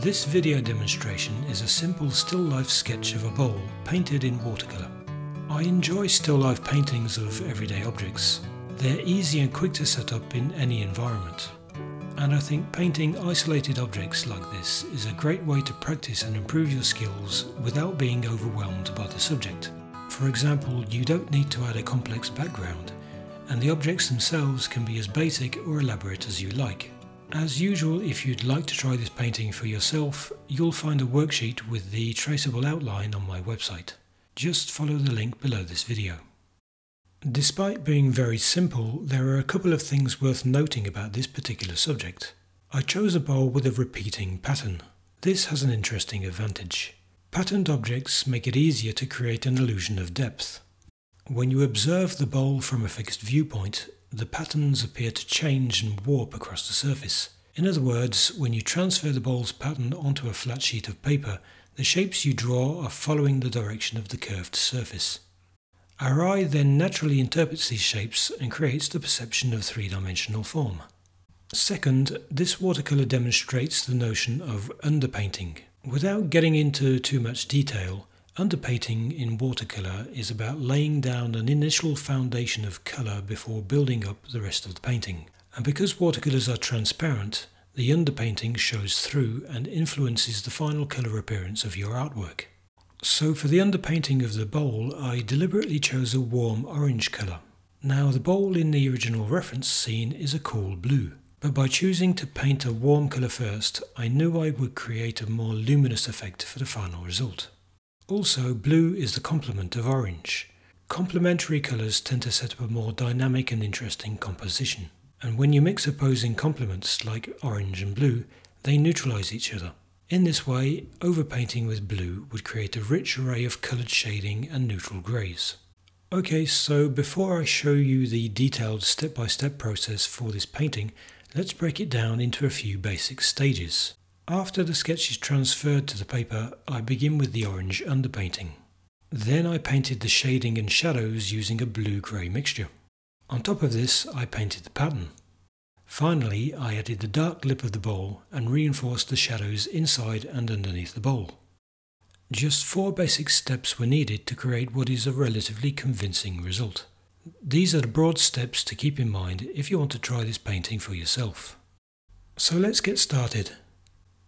This video demonstration is a simple still life sketch of a bowl painted in watercolour. I enjoy still life paintings of everyday objects. They're easy and quick to set up in any environment. And I think painting isolated objects like this is a great way to practice and improve your skills without being overwhelmed by the subject. For example, you don't need to add a complex background, and the objects themselves can be as basic or elaborate as you like. As usual, if you'd like to try this painting for yourself, you'll find a worksheet with the traceable outline on my website. Just follow the link below this video. Despite being very simple, there are a couple of things worth noting about this particular subject. I chose a bowl with a repeating pattern. This has an interesting advantage. Patterned objects make it easier to create an illusion of depth. When you observe the bowl from a fixed viewpoint, the patterns appear to change and warp across the surface. In other words, when you transfer the bowl's pattern onto a flat sheet of paper, the shapes you draw are following the direction of the curved surface. Our eye then naturally interprets these shapes and creates the perception of three-dimensional form. Second, this watercolour demonstrates the notion of underpainting. Without getting into too much detail, Underpainting in watercolour is about laying down an initial foundation of colour before building up the rest of the painting. And because watercolours are transparent, the underpainting shows through and influences the final colour appearance of your artwork. So for the underpainting of the bowl, I deliberately chose a warm orange colour. Now the bowl in the original reference scene is a cool blue, but by choosing to paint a warm colour first, I knew I would create a more luminous effect for the final result. Also, blue is the complement of orange. Complementary colours tend to set up a more dynamic and interesting composition. And when you mix opposing complements like orange and blue, they neutralise each other. In this way, overpainting with blue would create a rich array of coloured shading and neutral greys. Okay, so before I show you the detailed step-by-step -step process for this painting, let's break it down into a few basic stages. After the sketch is transferred to the paper, I begin with the orange underpainting. Then I painted the shading and shadows using a blue-grey mixture. On top of this, I painted the pattern. Finally, I added the dark lip of the bowl and reinforced the shadows inside and underneath the bowl. Just four basic steps were needed to create what is a relatively convincing result. These are the broad steps to keep in mind if you want to try this painting for yourself. So let's get started.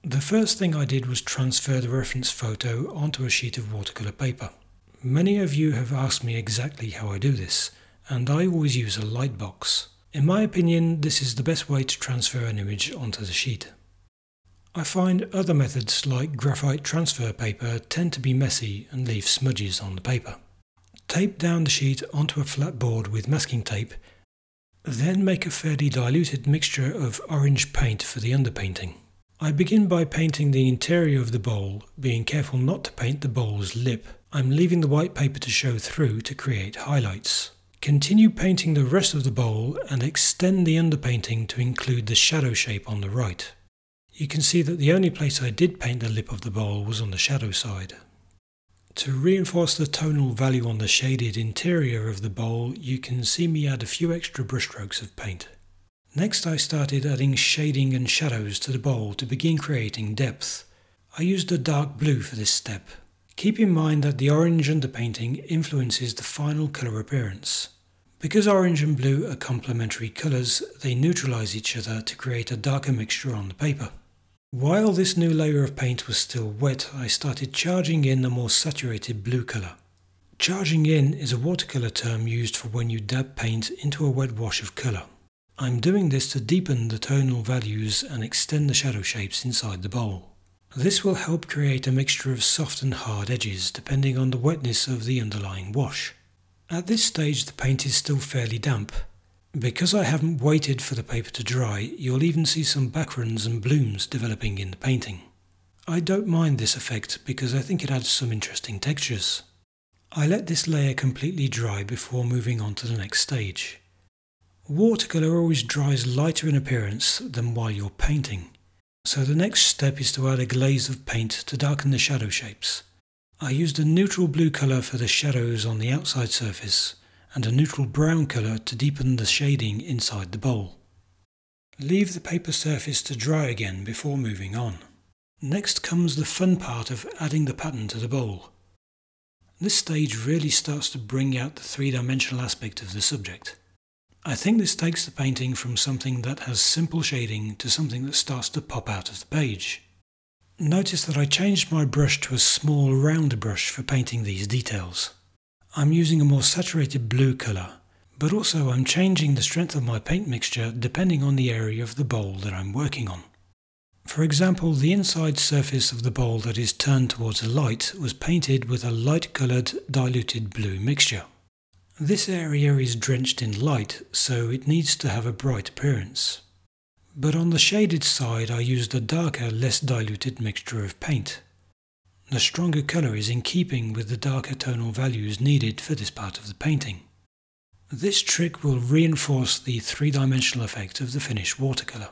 The first thing I did was transfer the reference photo onto a sheet of watercolour paper. Many of you have asked me exactly how I do this, and I always use a lightbox. In my opinion, this is the best way to transfer an image onto the sheet. I find other methods like graphite transfer paper tend to be messy and leave smudges on the paper. Tape down the sheet onto a flat board with masking tape, then make a fairly diluted mixture of orange paint for the underpainting. I begin by painting the interior of the bowl, being careful not to paint the bowl's lip. I'm leaving the white paper to show through to create highlights. Continue painting the rest of the bowl and extend the underpainting to include the shadow shape on the right. You can see that the only place I did paint the lip of the bowl was on the shadow side. To reinforce the tonal value on the shaded interior of the bowl, you can see me add a few extra brushstrokes of paint. Next I started adding shading and shadows to the bowl to begin creating depth. I used a dark blue for this step. Keep in mind that the orange underpainting influences the final colour appearance. Because orange and blue are complementary colours, they neutralise each other to create a darker mixture on the paper. While this new layer of paint was still wet, I started charging in a more saturated blue colour. Charging in is a watercolour term used for when you dab paint into a wet wash of colour. I'm doing this to deepen the tonal values and extend the shadow shapes inside the bowl. This will help create a mixture of soft and hard edges depending on the wetness of the underlying wash. At this stage the paint is still fairly damp. Because I haven't waited for the paper to dry, you'll even see some backruns and blooms developing in the painting. I don't mind this effect because I think it adds some interesting textures. I let this layer completely dry before moving on to the next stage. Watercolour always dries lighter in appearance than while you're painting, so the next step is to add a glaze of paint to darken the shadow shapes. I used a neutral blue colour for the shadows on the outside surface and a neutral brown colour to deepen the shading inside the bowl. Leave the paper surface to dry again before moving on. Next comes the fun part of adding the pattern to the bowl. This stage really starts to bring out the three-dimensional aspect of the subject. I think this takes the painting from something that has simple shading to something that starts to pop out of the page. Notice that I changed my brush to a small round brush for painting these details. I'm using a more saturated blue colour, but also I'm changing the strength of my paint mixture depending on the area of the bowl that I'm working on. For example, the inside surface of the bowl that is turned towards the light was painted with a light coloured diluted blue mixture. This area is drenched in light, so it needs to have a bright appearance. But on the shaded side I used a darker, less diluted mixture of paint. The stronger colour is in keeping with the darker tonal values needed for this part of the painting. This trick will reinforce the three-dimensional effect of the finished watercolour.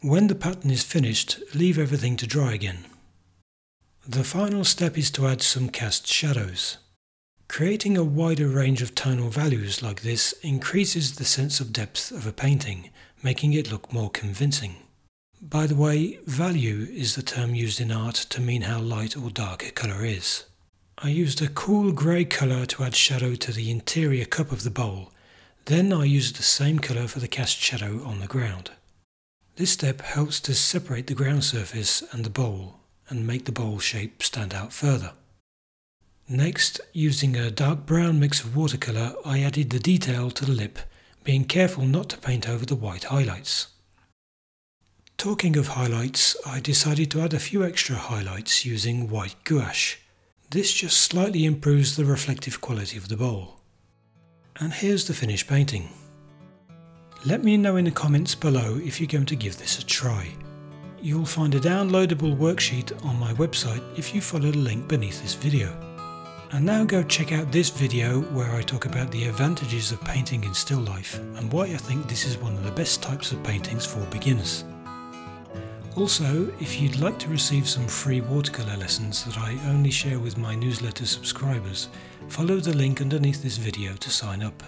When the pattern is finished, leave everything to dry again. The final step is to add some cast shadows. Creating a wider range of tonal values like this increases the sense of depth of a painting, making it look more convincing. By the way, value is the term used in art to mean how light or dark a colour is. I used a cool grey colour to add shadow to the interior cup of the bowl, then I used the same colour for the cast shadow on the ground. This step helps to separate the ground surface and the bowl and make the bowl shape stand out further. Next, using a dark brown mix of watercolour, I added the detail to the lip, being careful not to paint over the white highlights. Talking of highlights, I decided to add a few extra highlights using white gouache. This just slightly improves the reflective quality of the bowl. And here's the finished painting. Let me know in the comments below if you're going to give this a try. You'll find a downloadable worksheet on my website if you follow the link beneath this video. And now go check out this video where I talk about the advantages of painting in still life and why I think this is one of the best types of paintings for beginners. Also, if you'd like to receive some free watercolour lessons that I only share with my newsletter subscribers, follow the link underneath this video to sign up.